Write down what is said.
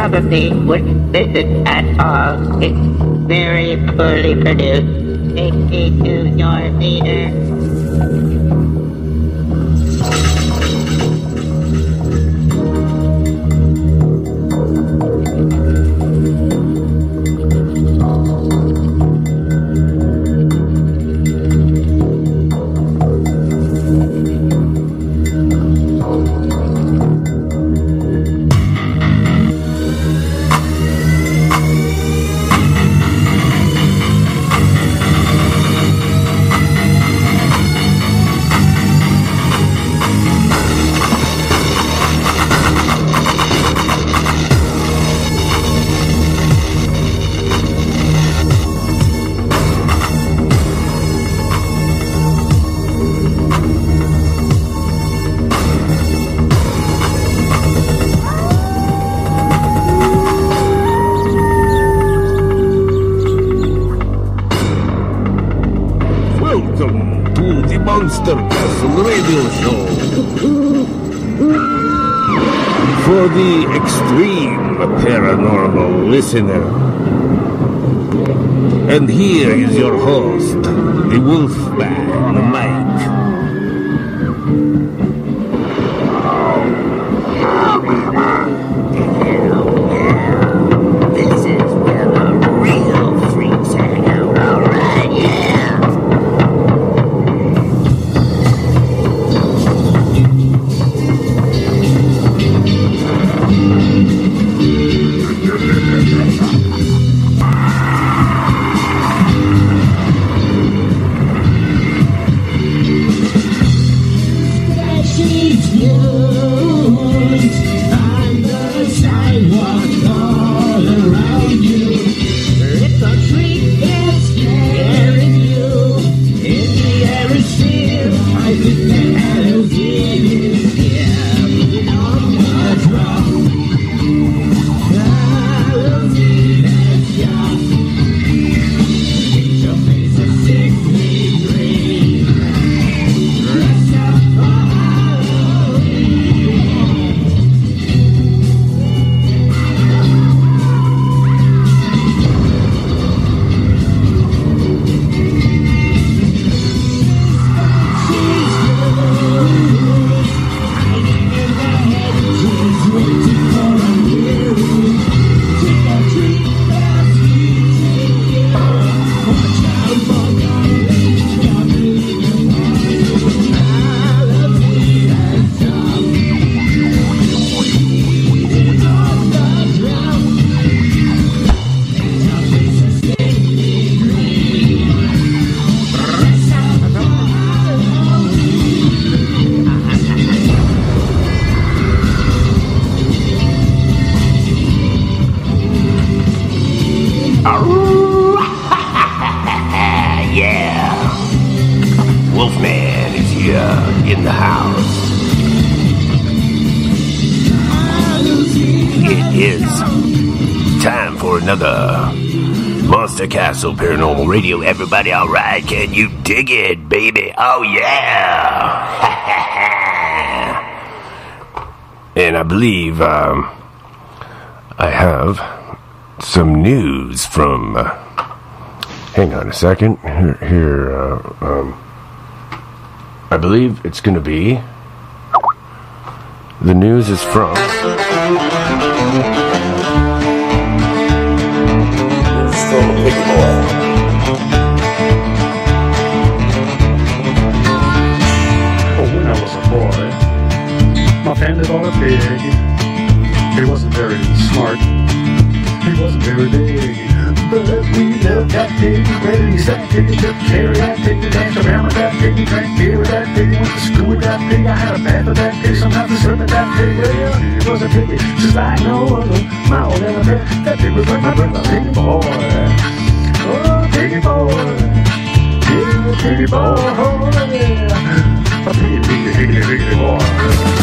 probably wouldn't listen at all. It's very poorly produced. Take me to your leader. For the extreme paranormal listener. And here is your host, the Wolfman, Mike. In the house. It is time for another Monster Castle Paranormal Radio. Everybody, alright? Can you dig it, baby? Oh, yeah. and I believe um, I have some news from. Uh, hang on a second. Here, here uh, um, I believe it's going to be. The news is from. It's from Piggy Boy. when I was a boy. My family bought a pig. He wasn't very smart. Wasn't very big. But we loved that pig. Raised that pig. Took care of that pig. Danced around with that pig. Drank beer with that pig. Went to school with that pig. I had a bath with that pig. Sometimes I slept with that pig. Well, he was a piggy. Just like no other. My old a. That pig was like my brother. Piggy boy. Oh, piggy boy. Yeah, piggy boy. Oh, yeah. A piggy, piggy, piggy, piggy boy.